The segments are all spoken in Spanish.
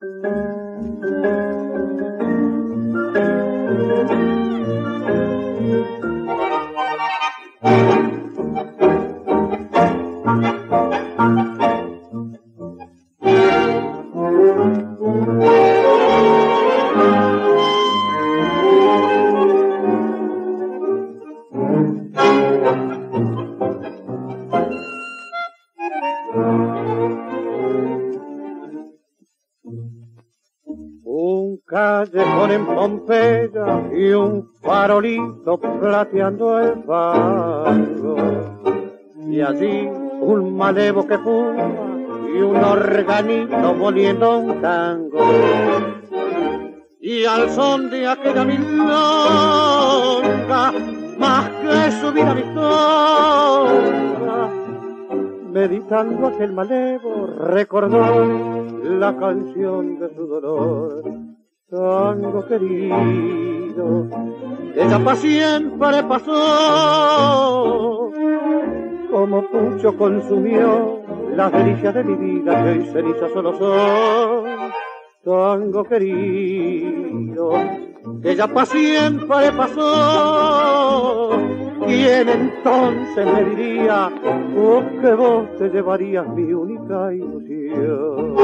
Thank you. Y un farolito plateando el fango. Y allí un malevo que fuma y un organito moliendo un tango. Y al son de aquella milonga, más que subir a mi meditando aquel malevo, recordó la canción de su dolor tango querido, ella para siempre pasó, como pucho consumió las delicias de mi vida que hoy ceniza solo son. Tango querido, que ella para siempre pasó, ¿quién entonces me diría oh, que vos te llevarías mi única ilusión?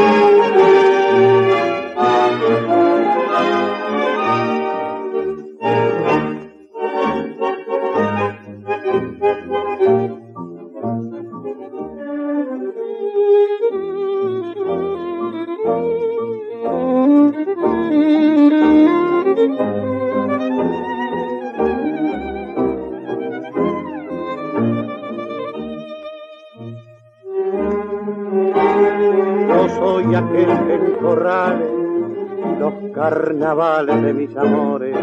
Carnavales de mis amores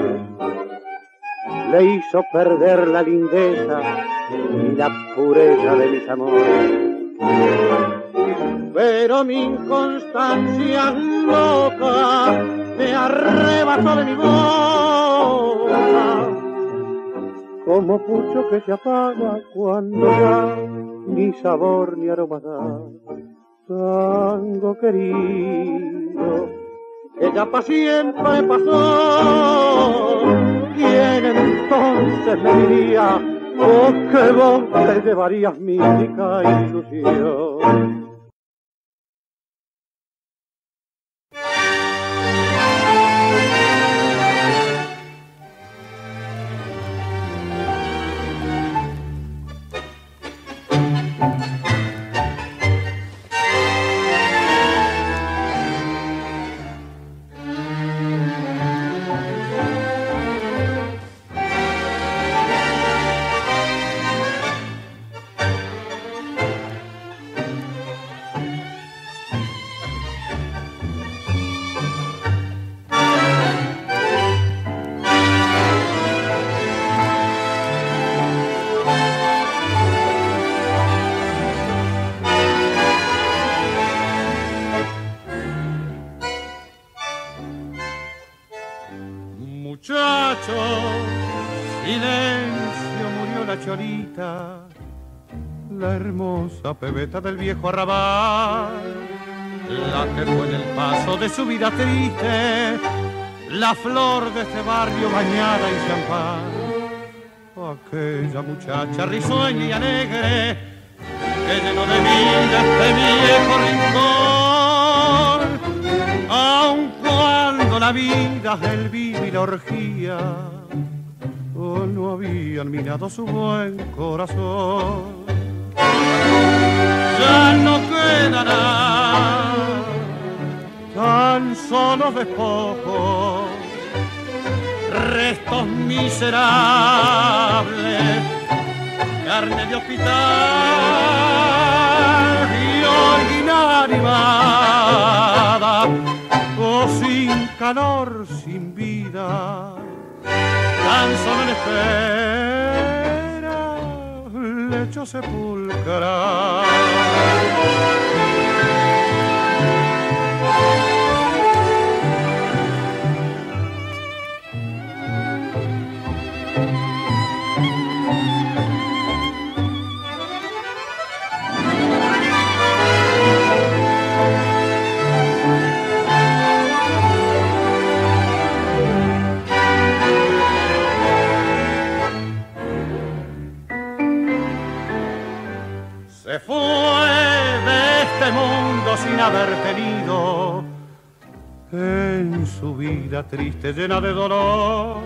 le hizo perder la lindeza y la pureza de mis amores. Pero mi inconstancia loca me arrebató de mi boca, como pucho que se apaga cuando ya ni sabor ni aroma da. Tango querido, ella para siempre pasó. ¿Quién entonces me diría, oh, que vos te llevarías mi única ilusión? pebeta del viejo arrabal, la que fue en el paso de su vida triste, la flor de este barrio bañada en champán. Aquella muchacha risueña y alegre que llenó de vida este viejo rincón, aun la vida, el vino y la orgía. Oh, no habían minado su buen corazón. Ya no quedará tan solo despojos, restos miserables, carne de hospital sin vida, tan solo en lecho sepulcral. fue de este mundo sin haber tenido en su vida triste, llena de dolor,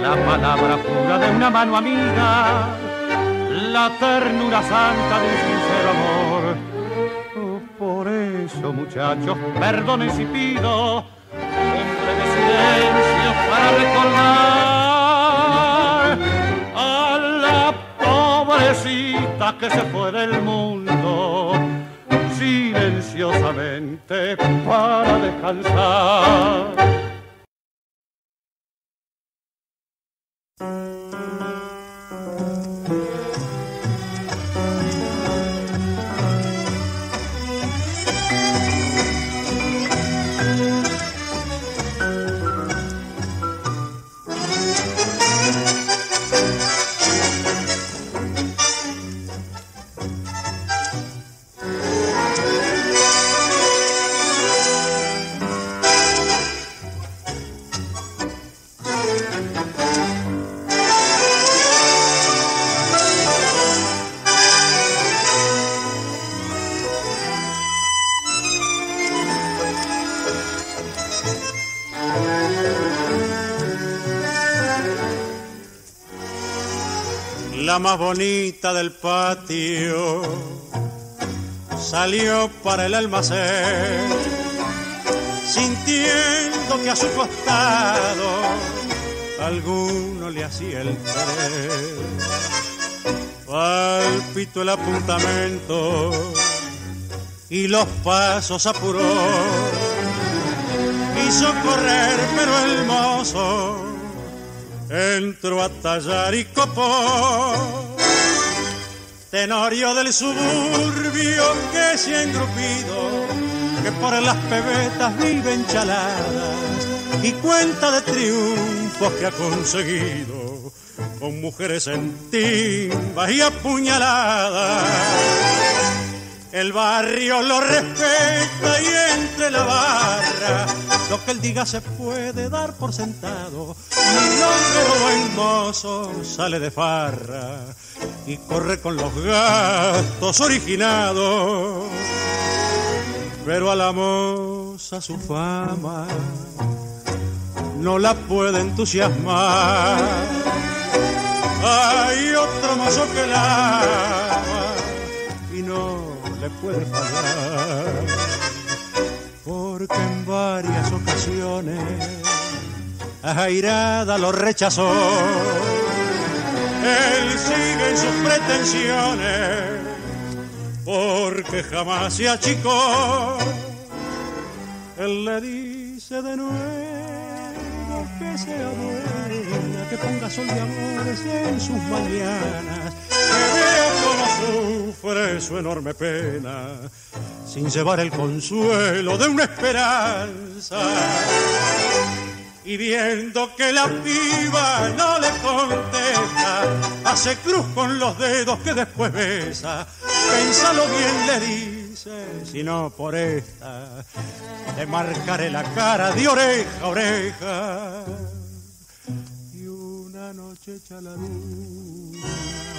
la palabra pura de una mano amiga, la ternura santa de un sincero amor. Oh, por eso, muchachos, perdonen si pido, hombre de silencio para recordar. Que se fue del mundo silenciosamente para descansar. La más bonita del patio salió para el almacén, sintiendo que a su costado alguno le hacía el tren. Palpitó el apuntamento y los pasos apuró. Hizo correr, pero el mozo entró a tallar y copó. Tenorio del suburbio que se ha engrupido, que por las pebetas viven chaladas y cuenta de triunfos que ha conseguido con mujeres en timbas y apuñaladas el barrio lo respeta y entre la barra lo que él diga se puede dar por sentado. Mi hombre buen mozo sale de farra y corre con los gastos originados. Pero a la moza su fama no la puede entusiasmar. Hay otro mozo que la ama y no le puede fallar, porque en varias ocasiones airada lo rechazó. Él sigue en sus pretensiones, porque jamás se achicó. Él le dice de nuevo que sea buena, que ponga sol de amores en sus mañanas sufre su enorme pena, sin llevar el consuelo de una esperanza. Y viendo que la piba no le contesta, hace cruz con los dedos que después besa. Pénsalo bien, le dice, si no por esta, le marcaré la cara de oreja a oreja. Y una noche echa la luna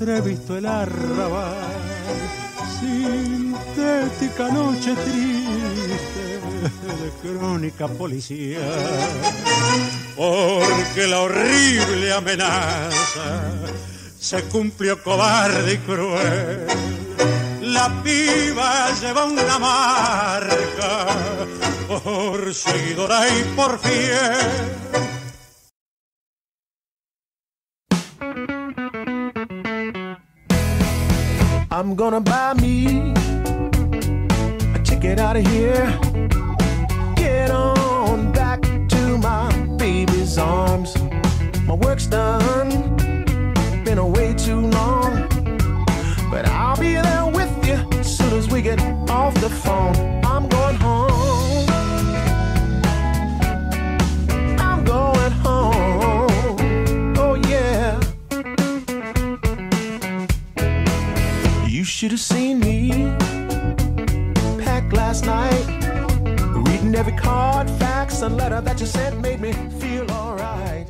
entrevisto el arrabal, sintética noche triste de crónica policía, porque la horrible amenaza se cumplió cobarde y cruel. La piba lleva una marca por seguidora y por fiel I'm gonna buy me a ticket out of here. Get on back to my baby's arms. My work's done, been away too long. But I'll be there with you as soon as we get off the phone. Should have seen me packed last night. Reading every card, fax, and letter that you sent made me feel alright.